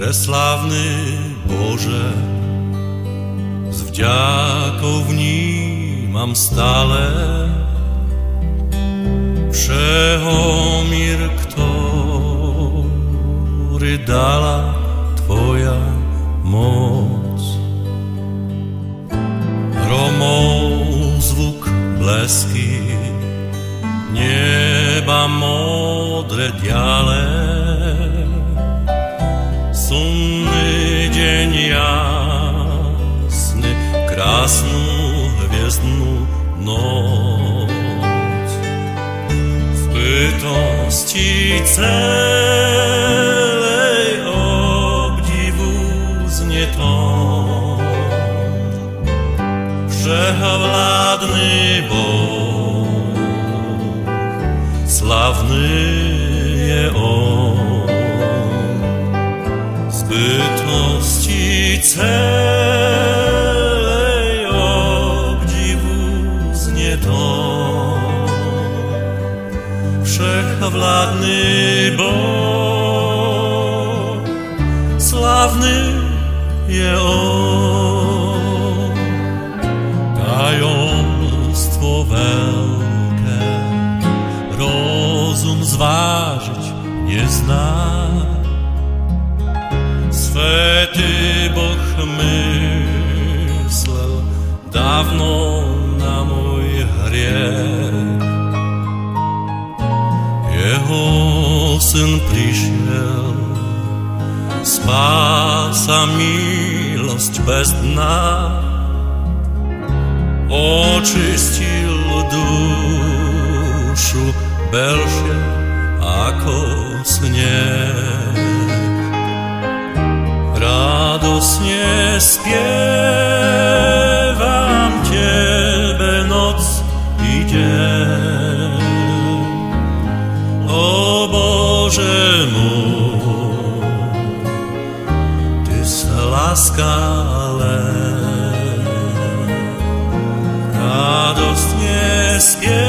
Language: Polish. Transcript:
Przesławny Boże, z wdziaką w nim mam stale Wszechomir, który dala Twoja moc. Gromozvuk bleski, nieba modre diale, sunny dzień jasny, krasną gwiezdną noc. W bytości celej obdziwu znieton, wszechwładny Bóg, sławny je On bytości celej obdziwu znieto. Wszechwładny Bóg, sławny je On. Tajomstwo wielkie, rozum zważyć nie zna. Svety Boh myslel dávno na môj hriech. Jeho syn prišiel, spása milosť bez dna, očistil dušu belšie ako sneh radosne spievam Tebe noc i deň. O Bože môj, Ty si láska len, radosne spievam